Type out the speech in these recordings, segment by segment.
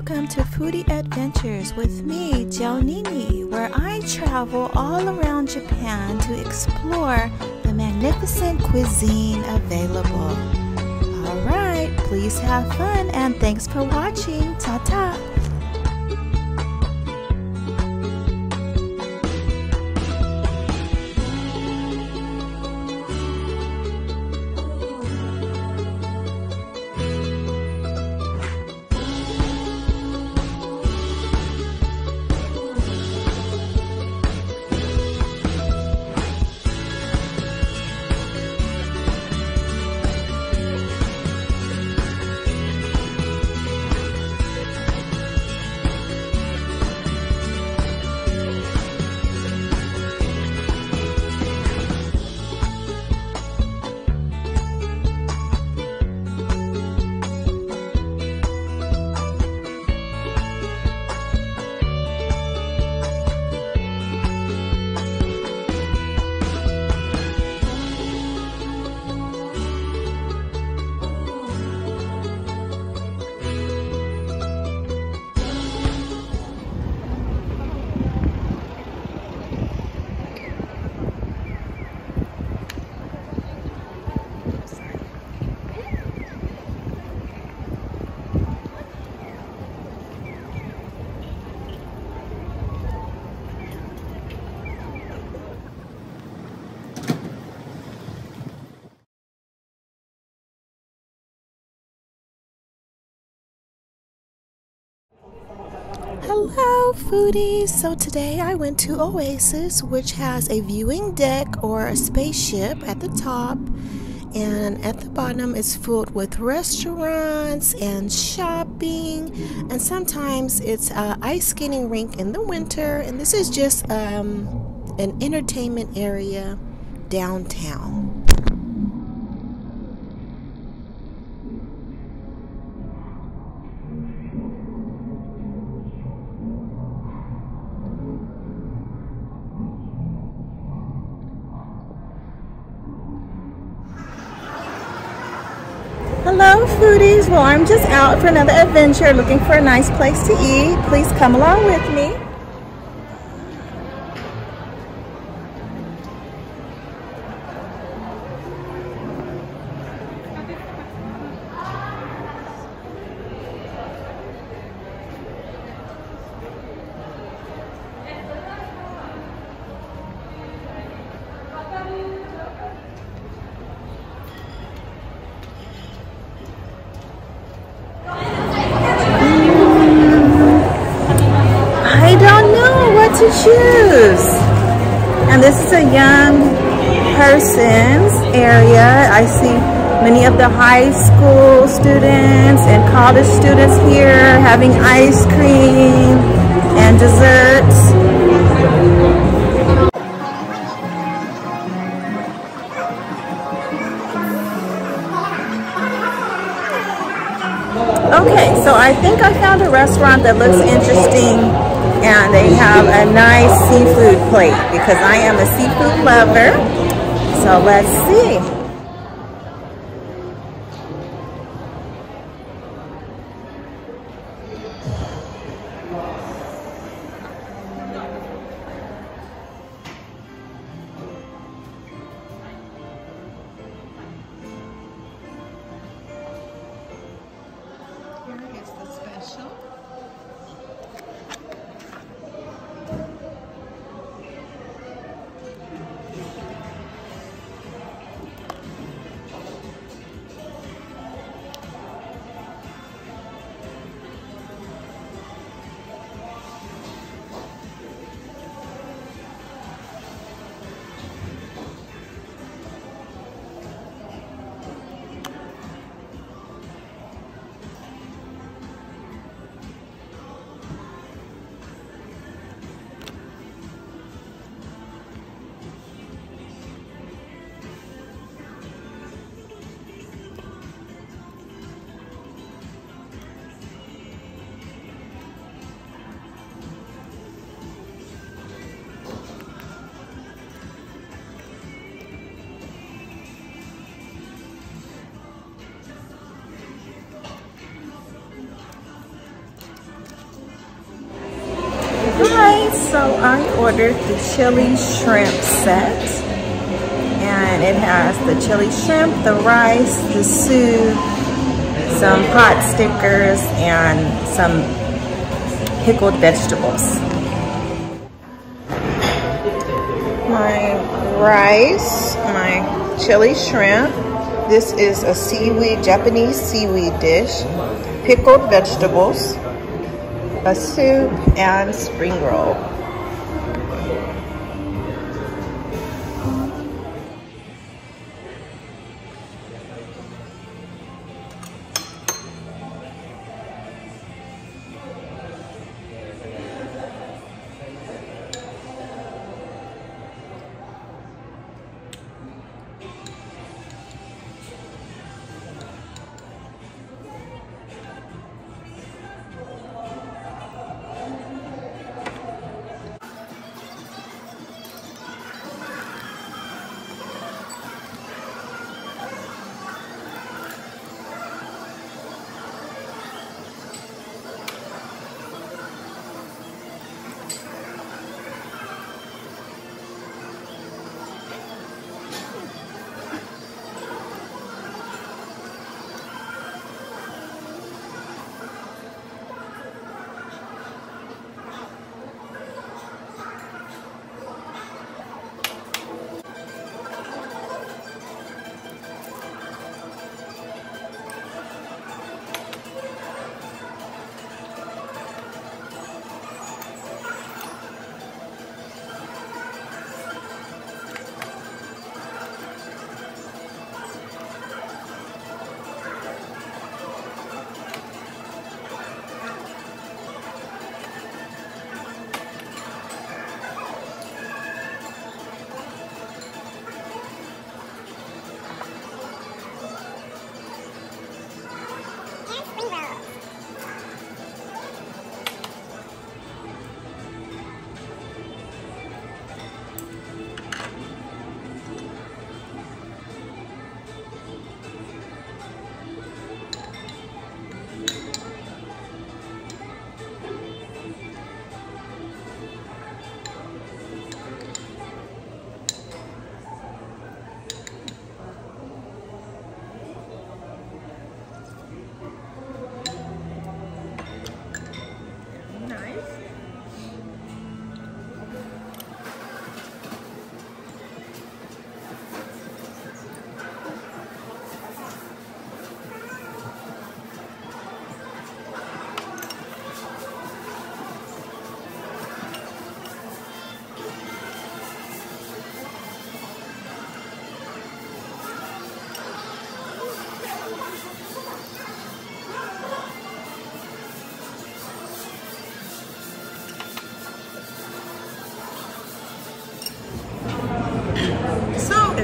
welcome to Foodie Adventures with me, Nini, where I travel all around Japan to explore the magnificent cuisine available. Alright, please have fun and thanks for watching. Ta-ta! Hello, foodies! So today I went to Oasis, which has a viewing deck or a spaceship at the top, and at the bottom is filled with restaurants and shopping, and sometimes it's a ice skating rink in the winter. And this is just um, an entertainment area downtown. Hello foodies, well I'm just out for another adventure looking for a nice place to eat. Please come along with me. And this is a young person's area. I see many of the high school students and college students here having ice cream and desserts. Okay, so I think I found a restaurant that looks interesting and they have a nice seafood plate because I am a seafood lover. So let's see. Ordered the chili shrimp set. And it has the chili shrimp, the rice, the soup, some pot stickers, and some pickled vegetables. My rice, my chili shrimp. This is a seaweed, Japanese seaweed dish. Pickled vegetables, a soup, and spring roll.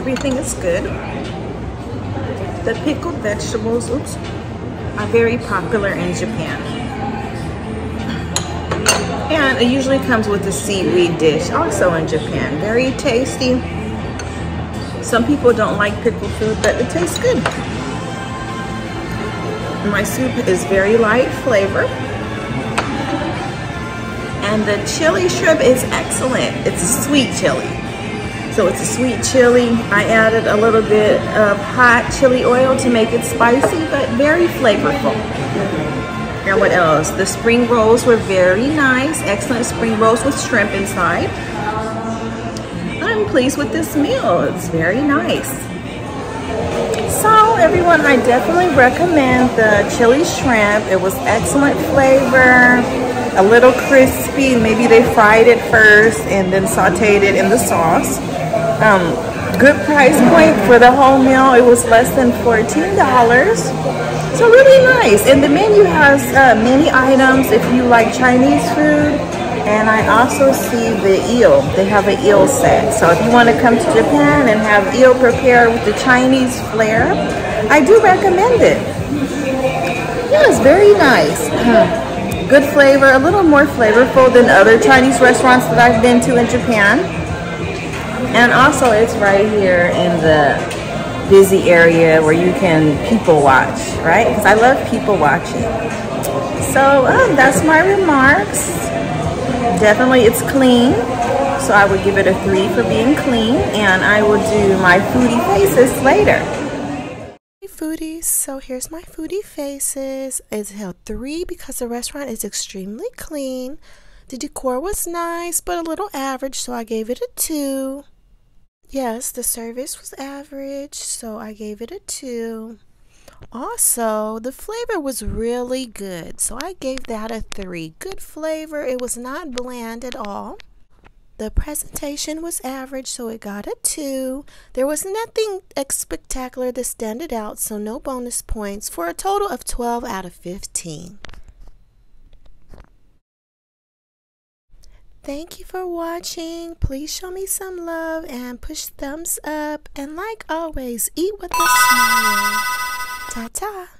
Everything is good. The pickled vegetables, oops, are very popular in Japan. And it usually comes with a seaweed dish, also in Japan. Very tasty. Some people don't like pickled food, but it tastes good. My soup is very light flavor. And the chili shrimp is excellent. It's sweet chili. So it's a sweet chili. I added a little bit of hot chili oil to make it spicy, but very flavorful. And what else? The spring rolls were very nice. Excellent spring rolls with shrimp inside. I'm pleased with this meal. It's very nice. So everyone, I definitely recommend the chili shrimp. It was excellent flavor, a little crispy. Maybe they fried it first and then sauteed it in the sauce. Um, good price point for the whole meal. It was less than $14. So really nice. And the menu has uh, many items if you like Chinese food. And I also see the eel. They have an eel set. So if you want to come to Japan and have eel prepared with the Chinese flair, I do recommend it. Yeah, it's very nice. Good flavor, a little more flavorful than other Chinese restaurants that I've been to in Japan. And also it's right here in the busy area where you can people watch, right? Because I love people watching. So um, that's my remarks. definitely it's clean. So I would give it a three for being clean and I will do my foodie faces later. Foodies, so here's my foodie faces. It's held three because the restaurant is extremely clean. The decor was nice, but a little average, so I gave it a two. Yes, the service was average, so I gave it a two. Also, the flavor was really good, so I gave that a three. Good flavor, it was not bland at all. The presentation was average, so it got a two. There was nothing spectacular that stood out, so no bonus points for a total of 12 out of 15. Thank you for watching. Please show me some love and push thumbs up. And like always, eat with a smile. Ta ta.